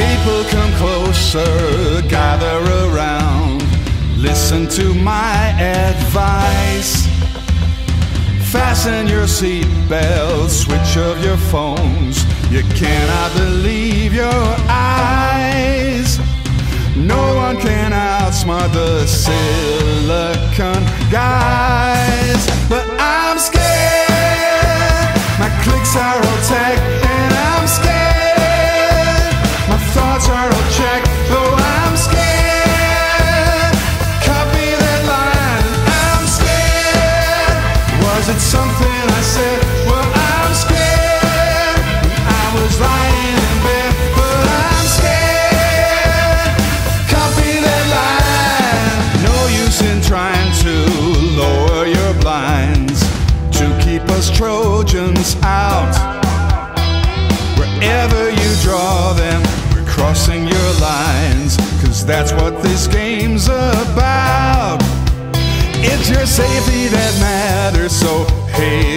People come closer, gather around, listen to my advice. Fasten your seatbelts, switch of your phones. You cannot believe your eyes. No one can outsmart the silicon guys. But I'm scared. My clicks are all tech, keep us Trojans out. Wherever you draw them, we're crossing your lines. Cause that's what this game's about. It's your safety that matters, so science.